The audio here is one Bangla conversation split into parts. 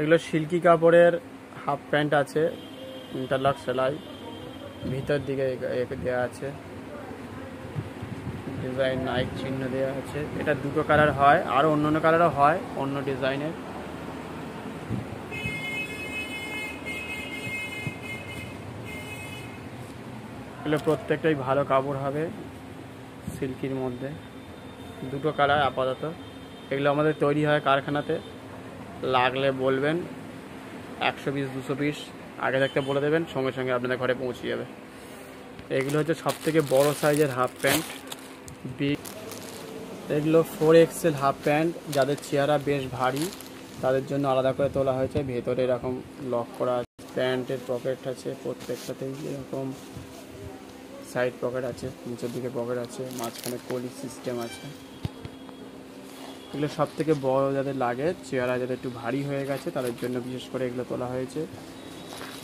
এগুলো সিল্কি কাপড়ের হাফ প্যান্ট আছে ইন্টারলক সেলাই, ভিতর দিকে দেওয়া আছে। ডিজাইন নাইক চিহ্ন দেওয়া আছে। এটা দুটো কালার হয় আরও অন্য অন্য কালারও হয়, অন্য ডিজাইনের। এগুলো প্রত্যেকটাই ভালো কাপড় হবে সিল্কির মধ্যে। দুটো কালার আপাতত। এগুলো আমাদের তৈরি হয় কারখানাতে। লাগলে বলবেন, একশো পিস দুশো পিস আগে থাকতে বলে দেবেন, সঙ্গে সঙ্গে আপনাদের ঘরে পৌঁছে যাবে। এগুলো হচ্ছে সব থেকে বড় সাইজের হাফ প্যান্ট বিগ এগুলো ফোর এক্সেল হাফ প্যান্ট যাদের চেহারা বেশ ভারী, তাদের জন্য আলাদা করে তোলা হয়েছে। ভেতরে এরকম লক করা আছে, প্যান্টের পকেট আছে, প্রত্যেকটাতেই এরকম সাইড পকেট আছে, নিচের দিকে পকেট আছে, মাঝখানে কলি সিস্টেম আছে। এগুলো সব থেকে বড় যাদের লাগে, চেহারা যাদের একটু ভারী হয়ে গেছে, তাদের জন্য বিশেষ করে এগুলো তোলা হয়েছে।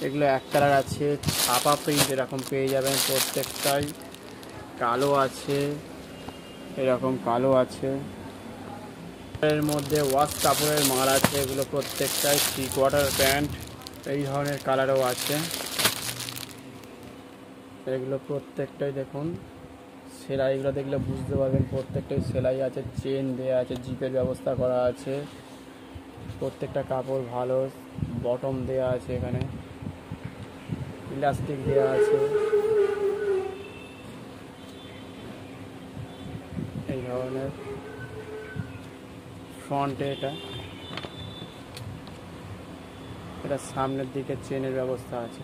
এগুলো এক কালার আছে, ছাপা প্রিন্ট এরকম পেয়ে যাবেন প্রত্যেকটাই। কালো আছে, এরকম কালো আছে। এর মধ্যে ওয়াশ কাপড়ের মাল আছে, এগুলো প্রত্যেকটাই থ্রি কোয়ার্টার প্যান্ট এই ধরনের কালারও আছে। এগুলো প্রত্যেকটাই দেখুন। সেলাইগুলো দেখলে বুঝতে পারবেন, প্রত্যেকটাই সেলাই আছে চেন দেওয়া আছে জিপের ব্যবস্থা করা আছে। প্রত্যেকটা কাপড় ভালো বটম দেওয়া আছে এখানে। ইলাস্টিক দেওয়া আছে। এই ধরনের। ফ্রন্টে এটা। এটা সামনের দিকে চেনের ব্যবস্থা আছে।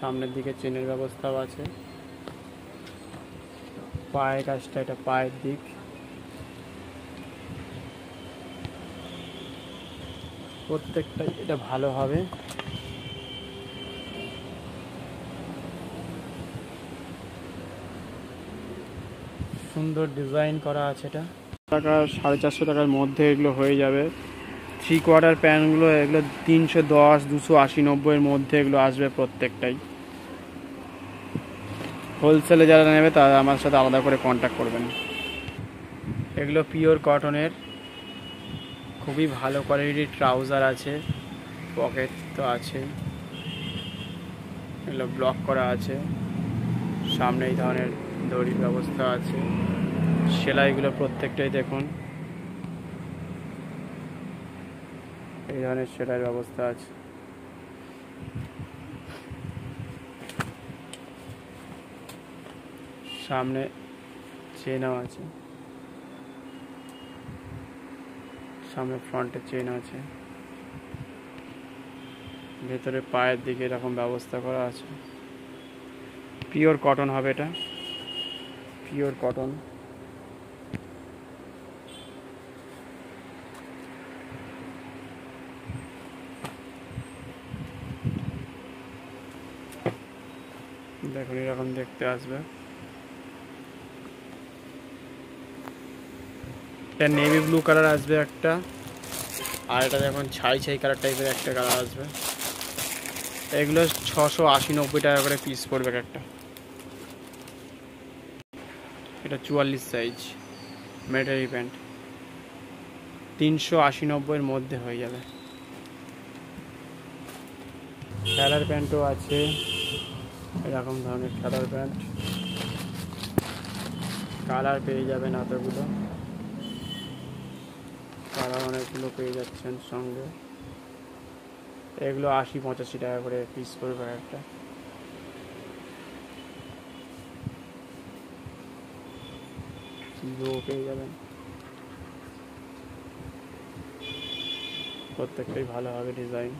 সামনের দিকে চেনের ব্যবস্থাও আছে। পায়ের কাজটা, এটা পায়ের দিক। প্রত্যেকটাই এটা ভালো হবে। সুন্দর ডিজাইন করা আছে এটা। টাকা, সাড়ে চারশো টাকার মধ্যে এগুলো হয়ে যাবে। থ্রি কোয়ার্টার প্যান্টগুলো এগুলো তিনশো দশ, দুশো আশি, নব্বইয়ের মধ্যে এগুলো আসবে প্রত্যেকটাই। হোলসেলে যারা নেবে, তারা আমার সাথে আলাদা করে কন্ট্যাক্ট করবেন। এগুলো পিওর কটনের খুবই ভালো কোয়ালিটির ট্রাউজার আছে পকেট তো আছে। এগুলো ব্লক করা আছে। সামনে এই ধরনের দড়ির ব্যবস্থা আছে। সেলাইগুলো প্রত্যেকটাই দেখুন। এই ধরনের সেলাইয়ের ব্যবস্থা আছে। সামনে চেনও আছে। সামনে ফ্রন্টে চেন আছে। ভেতরে পায়ের দিকে এরকম ব্যবস্থা করা আছে। পিওর কটন হবে এটা। Pure cotton. দেখুন এরকম দেখতে আসবে। এটা নেভি ব্লু কালার আসবে একটা। আর এটা দেখুন ছাই ছাই কালার টাইপের একটা কালার আসবে। এগুলো ছশো আশি নব্বই টাকা করে পিস পড়বে একটা। এটা চুয়াল্লিশ সাইজ মেটারি প্যান্ট তিনশো আশি নব্বইয়ের মধ্যে হয়ে যাবে। কালার প্যান্টও আছে। এরকম ধরনের কালার প্যান্ট। কালার পেয়ে যাবেন এতগুলো কালার অনেকগুলো পেয়ে যাচ্ছেন সঙ্গে। এগুলো আশি পঁচাশি টাকা করে পিস করবে একটা। পেয়ে যাবেন। প্রত্যেকটাই ভালো হবে ডিজাইন